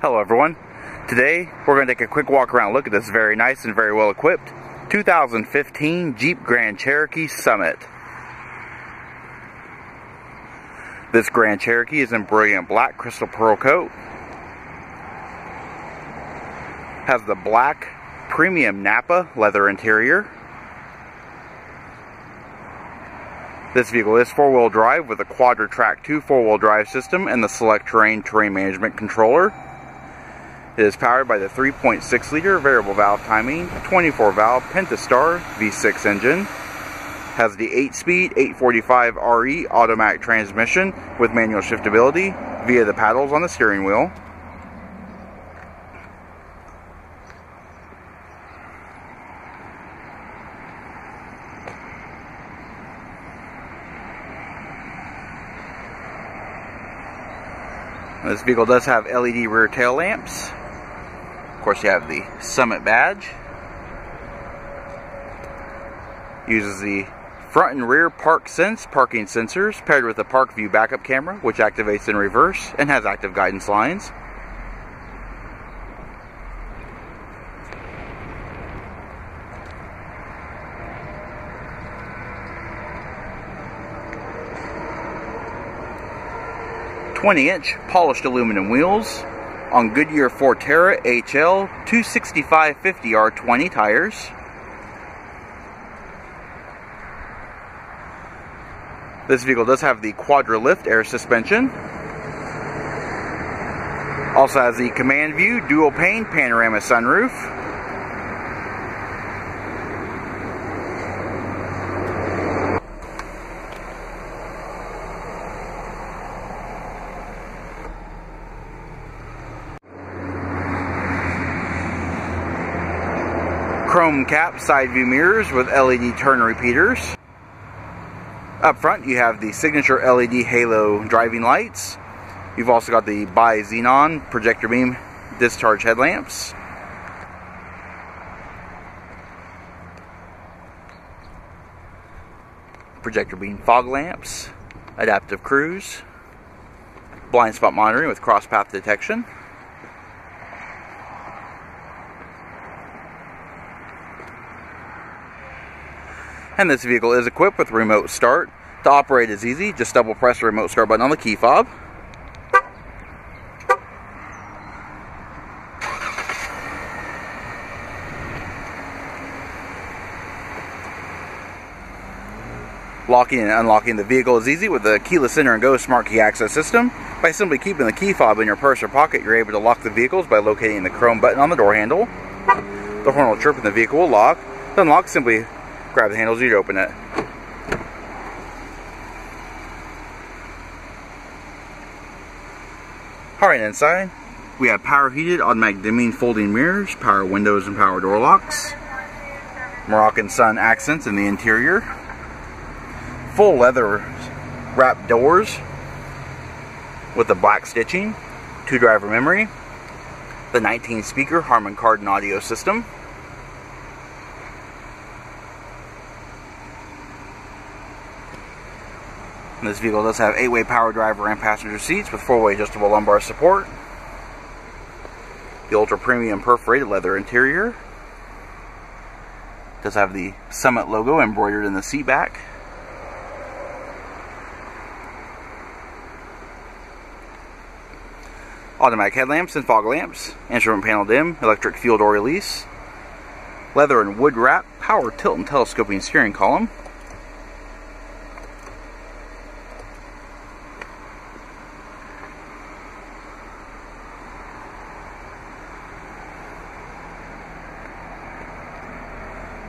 Hello everyone. Today we're going to take a quick walk around look at this very nice and very well equipped 2015 Jeep Grand Cherokee Summit. This Grand Cherokee is in brilliant black crystal pearl coat. Has the black premium Nappa leather interior. This vehicle is four-wheel drive with a Quadra-Trac 2 four-wheel drive system and the SelecTerrain terrain management controller. It is powered by the 3.6 liter variable valve timing, 24 valve Pentastar V6 engine. Has the 8-speed 845 RE automatic transmission with manual shiftability via the paddles on the steering wheel. This vehicle does have LED rear tail lamps. Course, you have the Summit badge. Uses the front and rear park sense parking sensors paired with a park view backup camera, which activates in reverse and has active guidance lines. 20 inch polished aluminum wheels on Goodyear Fortera HL 265 50R20 tires. This vehicle does have the Quadra Lift air suspension. Also has the command view dual pane panorama sunroof. Chrome cap side view mirrors with LED turn repeaters. Up front you have the signature LED halo driving lights. You've also got the bi xenon projector beam discharge headlamps. Projector beam fog lamps, adaptive cruise, blind spot monitoring with cross path detection. And this vehicle is equipped with remote start. To operate is easy, just double press the remote start button on the key fob. Locking and unlocking the vehicle is easy with the keyless enter and go smart key access system. By simply keeping the key fob in your purse or pocket, you're able to lock the vehicles by locating the chrome button on the door handle. The horn will chirp and the vehicle will lock. To unlock, simply grab the handles, you'd open it. Alright, inside, we have power heated automatic dimming folding mirrors, power windows and power door locks, Moroccan sun accents in the interior, full leather wrapped doors with the black stitching, two driver memory, the 19 speaker Harman Kardon audio system, This vehicle does have 8-way power driver and passenger seats with 4-way adjustable lumbar support. The ultra premium perforated leather interior. Does have the Summit logo embroidered in the seat back. Automatic headlamps and fog lamps, instrument panel dim, electric fuel door release, leather and wood wrap, power tilt and telescoping steering column,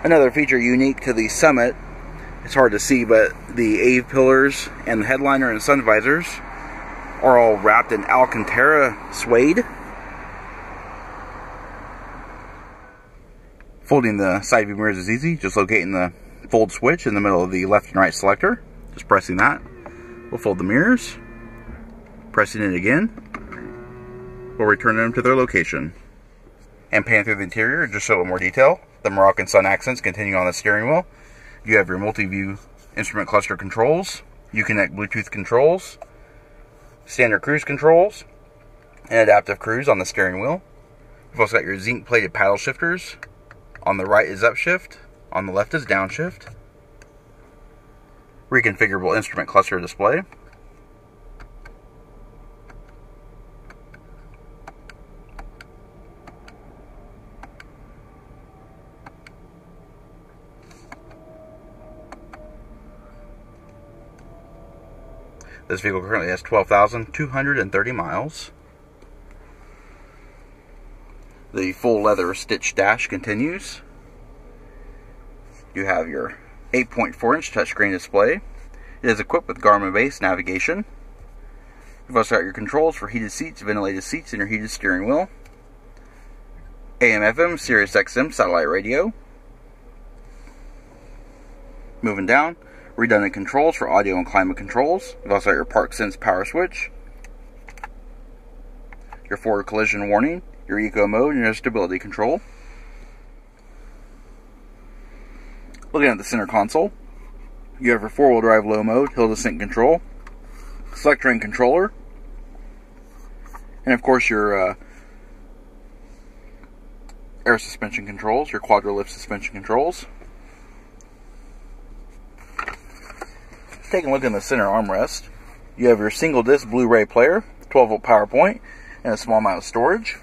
Another feature unique to the Summit, it's hard to see, but the AVE pillars and headliner and sun visors are all wrapped in Alcantara suede. Folding the side view mirrors is easy, just locating the fold switch in the middle of the left and right selector. Just pressing that will fold the mirrors. Pressing it again will return them to their location. And pan through the interior just show a little more detail the Moroccan Sun accents continue on the steering wheel. You have your multi-view instrument cluster controls. Uconnect Bluetooth controls. Standard cruise controls. and adaptive cruise on the steering wheel. You've also got your zinc plated paddle shifters. On the right is upshift, on the left is downshift. Reconfigurable instrument cluster display. This vehicle currently has 12,230 miles. The full leather stitch dash continues. You have your 8.4 inch touchscreen display. It is equipped with Garmin based navigation. You've also got your controls for heated seats, ventilated seats, and your heated steering wheel. AM FM, Sirius XM satellite radio. Moving down, redundant controls for audio and climate controls. You've also got your Park Sense power switch, your forward collision warning, your eco mode, and your stability control. Looking at the center console, you have your four-wheel drive low mode, hill descent control, SelecTerrain controller, and of course your uh, air suspension controls, your quadra-lift suspension controls. Taking a look in the center armrest, you have your single disc Blu-ray player, 12 volt power point, and a small amount of storage.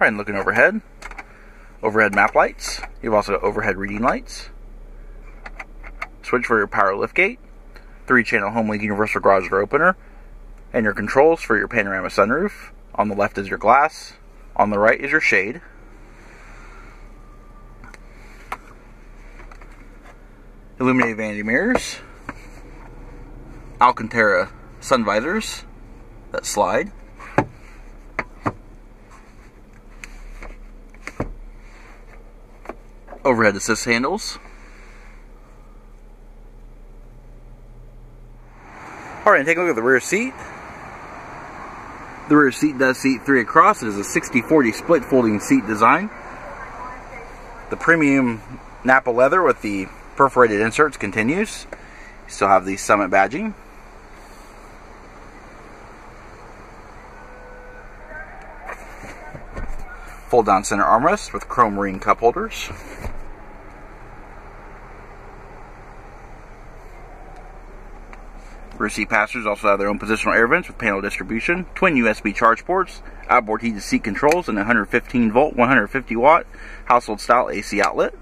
Alright, and looking overhead, overhead map lights. You've also got overhead reading lights. Switch for your power liftgate. Three channel Homelink universal garage door opener. And your controls for your panorama sunroof. On the left is your glass. On the right is your shade. Illuminated vanity mirrors. Alcantara sun visors that slide. overhead assist handles. Alright, take a look at the rear seat. The rear seat does seat three across. It is a 60-40 split folding seat design. The premium Nappa leather with the perforated inserts continues. You still have the Summit badging. Fold down center armrest with chrome ring cup holders. Seat passengers also have their own positional air vents with panel distribution, twin USB charge ports, outboard heated seat controls, and 115 volt, 150 watt household style AC outlet.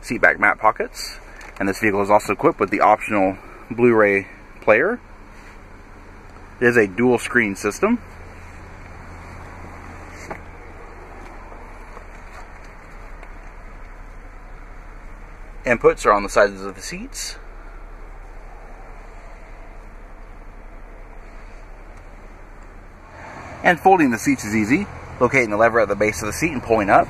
Seat back mat pockets. And this vehicle is also equipped with the optional Blu-ray player. It is a dual screen system. Inputs are on the sides of the seats. And folding the seats is easy. Locating the lever at the base of the seat and pulling up.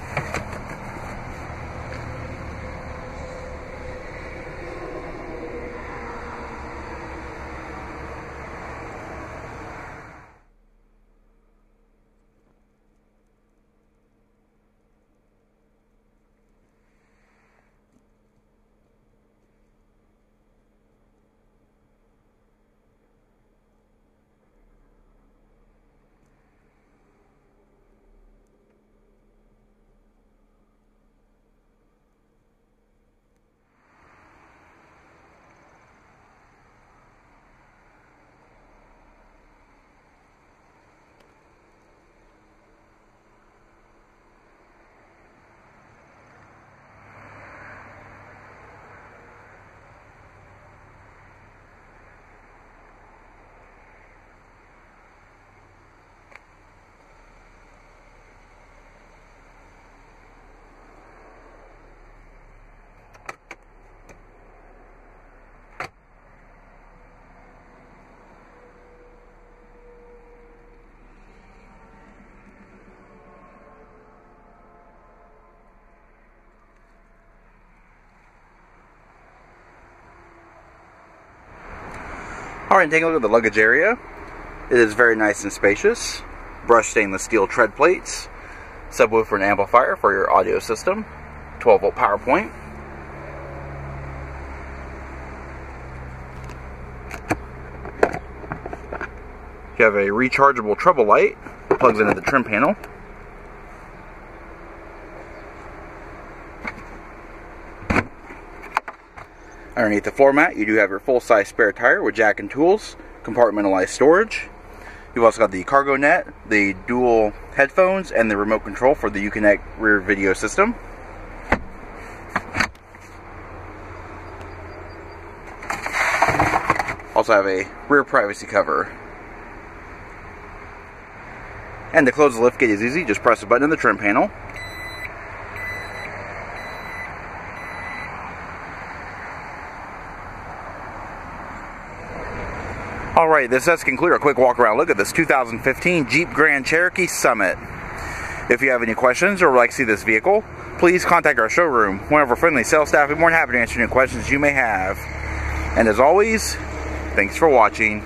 Alright, taking a look at the luggage area. It is very nice and spacious. Brushed stainless steel tread plates. subwoofer and amplifier for your audio system, 12 volt power point. You have a rechargeable treble light, plugs into the trim panel. Underneath the floor mat, you do have your full-size spare tire with jack and tools, compartmentalized storage. You've also got the cargo net, the dual headphones, and the remote control for the Uconnect rear video system. Also have a rear privacy cover. And to close the lift gate is easy, just press a button in the trim panel. Alright, this does conclude our quick walk around look at this 2015 Jeep Grand Cherokee Summit. If you have any questions or would like to see this vehicle, please contact our showroom. One of our friendly sales staff will be more than happy to answer any questions you may have. And as always, thanks for watching.